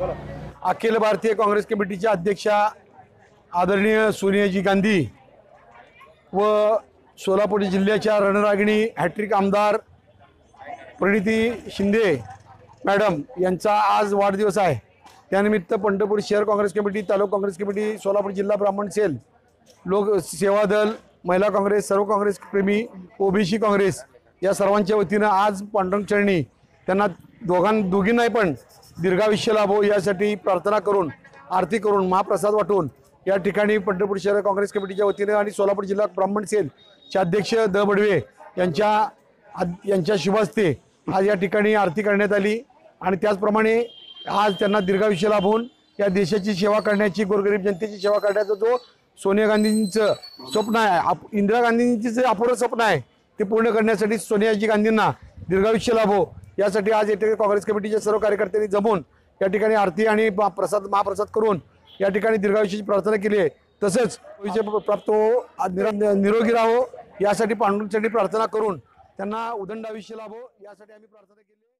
अखिल भारतीय काँग्रेस कमिटीच्या अध्यक्षा आदरणीय सोनियाजी गांधी व सोलापूर जिल्ह्याच्या रणरागिणी हॅट्रिक आमदार प्रणिती शिंदे मॅडम यांचा आज वाढदिवस आहे. त्यानिमित्त पंढरपूर शहर काँग्रेस कमिटी तालुका काँग्रेस कमिटी सोलापूर जिल्हा ब्राह्मण सेल लोक सेवा दल महिला काँग्रेस सर्व काँग्रेस प्रेमी ओबीसी काँग्रेस या सर्वांच्या वतीनं आज पांडुरंग चरणी त्यांना दोघां दोघींनाही पण दीर्घायुष्य लाभो यासाठी प्रार्थना करून आरती करून महाप्रसाद वाटून या ठिकाणी पंढरपूर शहर काँग्रेस कमिटीच्या वतीने आणि सोलापूर जिल्हा ब्राह्मण सेलचे अध्यक्ष द बडवे यांच्या आद- यांच्या शुभास्ते आज या ठिकाणी आरती करण्यात आली. आणि त्याचप्रमाणे आज त्यांना दीर्घायुष्य लाभून या देशाची सेवा करण्याची गोरगरीब जनतेची सेवा करण्याचा जो सोनिया गांधींचं स्वप्न आहे आप इंदिरा गांधींचं जे अपुरं स्वप्न आहे ते पूर्ण करण्यासाठी सोनियाजी गांधींना दीर्घायुष्य लाभो. यासाठी आज येथे काँग्रेस कमिटीच्या सर्व कार्यकर्त्यांनी जमून या ठिकाणी आरती आणि प्रसाद महाप्रसाद करून या ठिकाणी दीर्घायुष्याची प्रार्थना केली आहे. तसंच विजय प्राप्त हो निरोगी राहो. यासाठी पांडुरंगासाठी प्रार्थना करून त्यांना उदंड आयुष्य लाभो. यासाठी आम्ही प्रार्थना केली आहे.